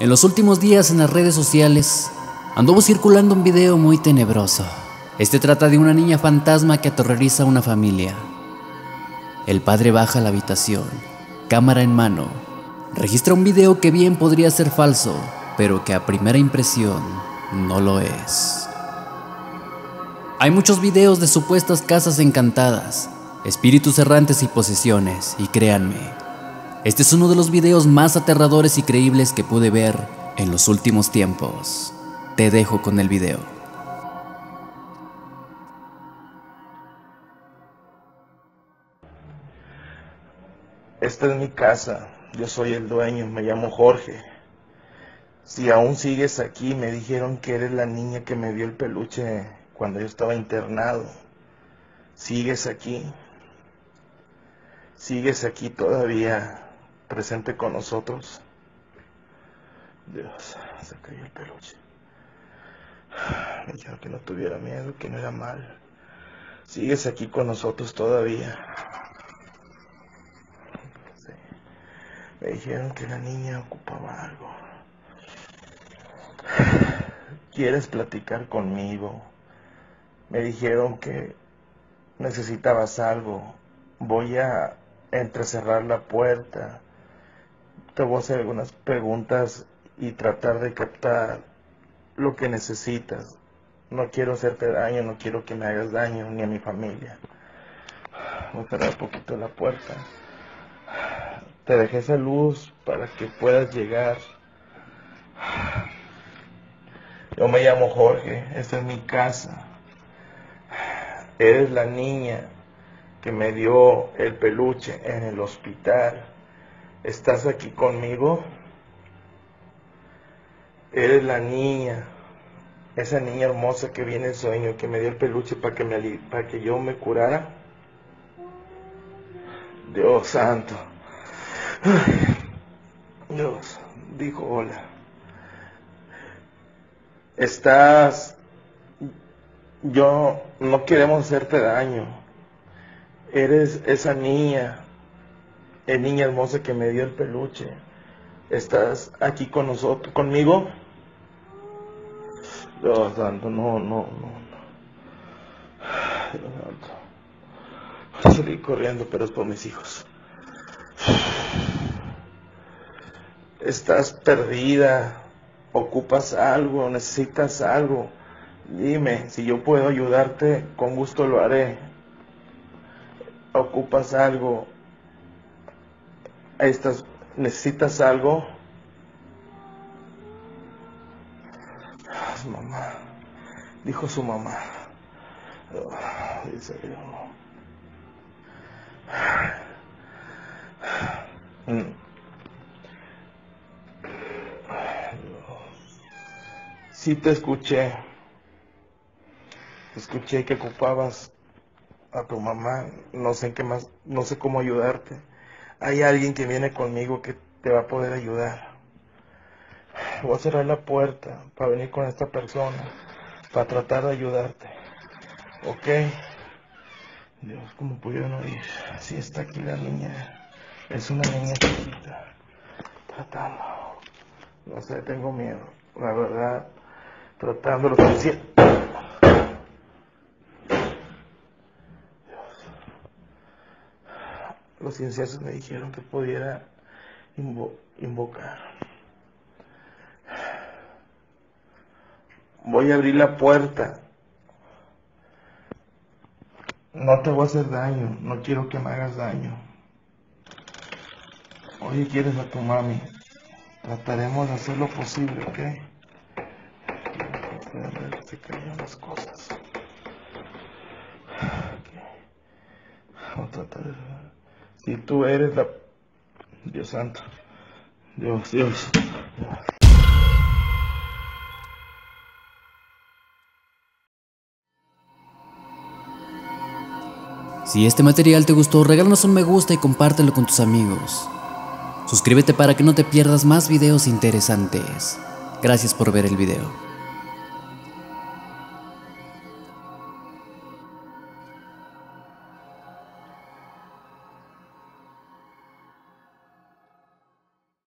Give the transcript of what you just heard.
En los últimos días en las redes sociales anduvo circulando un video muy tenebroso. Este trata de una niña fantasma que aterroriza a una familia. El padre baja a la habitación, cámara en mano. Registra un video que bien podría ser falso, pero que a primera impresión no lo es. Hay muchos videos de supuestas casas encantadas, espíritus errantes y posesiones, y créanme, este es uno de los videos más aterradores y creíbles que pude ver en los últimos tiempos. Te dejo con el video. Esta es mi casa, yo soy el dueño, me llamo Jorge. Si aún sigues aquí, me dijeron que eres la niña que me dio el peluche cuando yo estaba internado. ¿Sigues aquí? ¿Sigues aquí todavía? Presente con nosotros. Dios, se cayó el peluche. Me dijeron que no tuviera miedo, que no era mal. Sigues aquí con nosotros todavía. Me dijeron que la niña ocupaba algo. ¿Quieres platicar conmigo? Me dijeron que necesitabas algo. Voy a entrecerrar la puerta te voy a hacer algunas preguntas y tratar de captar lo que necesitas. No quiero hacerte daño, no quiero que me hagas daño ni a mi familia. Voy a cerrar un poquito la puerta. Te dejé esa luz para que puedas llegar. Yo me llamo Jorge, esta es mi casa. Eres la niña que me dio el peluche en el hospital. ¿Estás aquí conmigo? Eres la niña, esa niña hermosa que viene en sueño, que me dio el peluche para que, me, para que yo me curara. Dios santo. Dios, dijo hola. Estás, yo no queremos hacerte daño. Eres esa niña eh, niña hermosa que me dio el peluche, ¿estás aquí con nosotros, conmigo? Dios santo, no, no, no. Dios santo. Salir corriendo, pero es por mis hijos. Estás perdida, ocupas algo, necesitas algo. Dime, si yo puedo ayudarte, con gusto lo haré. Ocupas algo, estás, necesitas algo. mamá, dijo su mamá. dice mm. Sí te escuché. Escuché que ocupabas a tu mamá. No sé en qué más, no sé cómo ayudarte hay alguien que viene conmigo que te va a poder ayudar. Voy a cerrar la puerta para venir con esta persona, para tratar de ayudarte. ¿Ok? Dios, ¿cómo pudieron oír? Si está aquí la niña. Es una niña chiquita. Tratando. No sé, tengo miedo. La verdad, tratando lo que los cienciados me dijeron que pudiera invocar. Voy a abrir la puerta. No te voy a hacer daño, no quiero que me hagas daño. Oye, ¿quieres a tu mami? Trataremos de hacer lo posible, ¿ok? Se cayeron las cosas. Vamos a tratar de... Si tú eres la... Dios santo. Dios, Dios. Si este material te gustó, regálanos un me gusta y compártelo con tus amigos. Suscríbete para que no te pierdas más videos interesantes. Gracias por ver el video.